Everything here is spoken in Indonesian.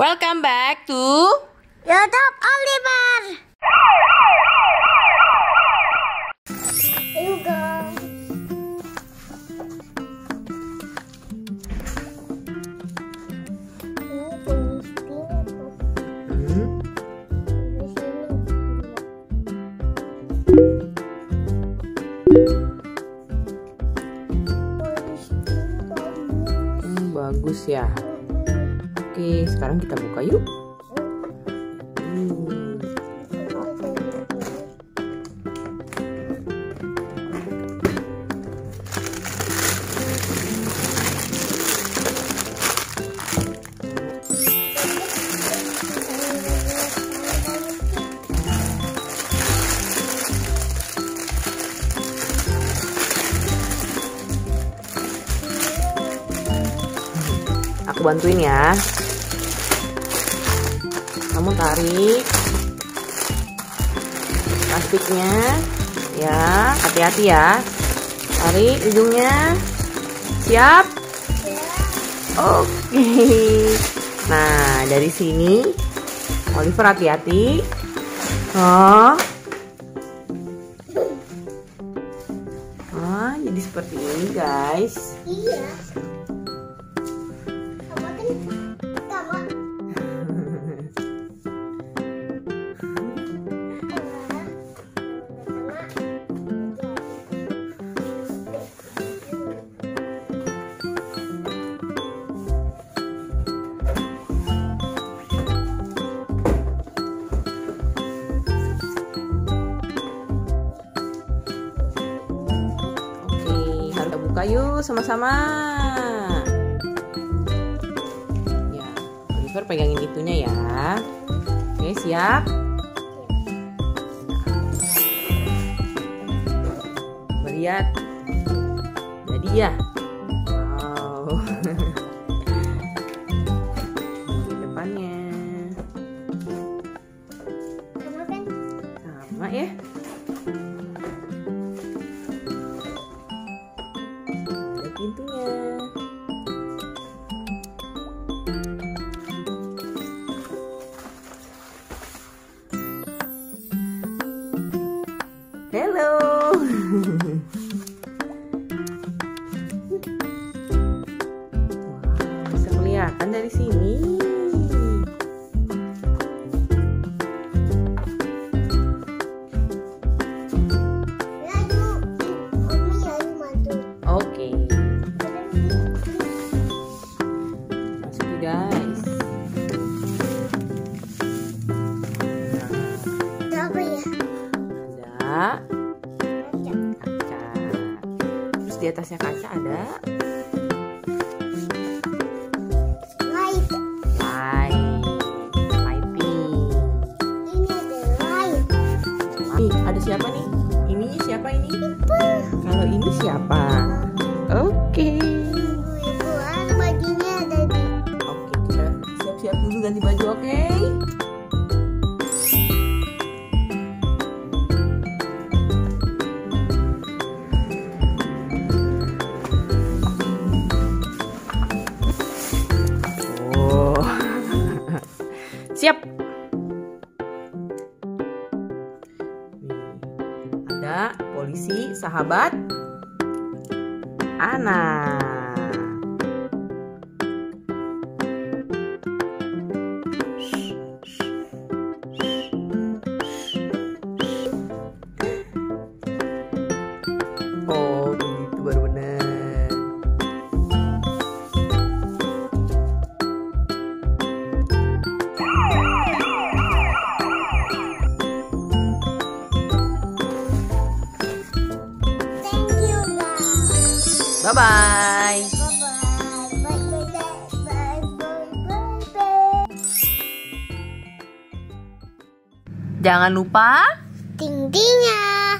Welcome back to YouTube Oliver. Hmm, hmm, bagus ya. Oke, sekarang kita buka yuk. Aku bantuin ya. Kamu tarik plastiknya, ya. Hati-hati ya. Tarik ujungnya. Siap? Oke. Nah, dari sini Oliver hati-hati. Oh. Ah, jadi seperti ini, guys. Iya. Buka yuk sama-sama. Ya, Oliver pegangin itunya ya. Oke, siap. Melihat. Jadi ya. Wow. Di depannya. Sama kan? Sama ya. Bisa kelihatan dari sini. Atasnya kaca ada Light. light, lighting. Ini ada light. Nih, ada siapa nih? Ini siapa ini? Kalau ini siapa? Oke. Ibu-ibu, ada bajunya ada di Oke, kita siap-siap dulu ganti baju, oke? Oh. Siap. Ada polisi sahabat anak. Bye bye. Jangan lupa Ting tingnya.